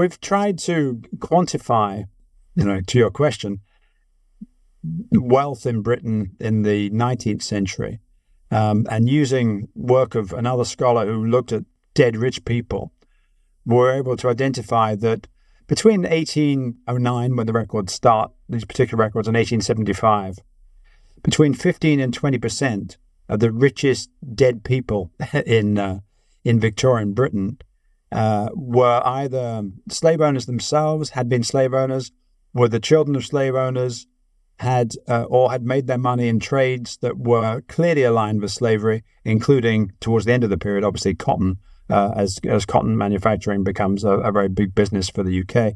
we've tried to quantify, you know, to your question, wealth in Britain in the 19th century, um, and using work of another scholar who looked at dead rich people, were able to identify that between 1809, when the records start, these particular records, and 1875, between 15 and 20 percent of the richest dead people in uh, in Victorian Britain uh, were either slave owners themselves, had been slave owners, were the children of slave owners, had uh, or had made their money in trades that were clearly aligned with slavery, including towards the end of the period, obviously cotton, uh, as as cotton manufacturing becomes a, a, very big business for the UK,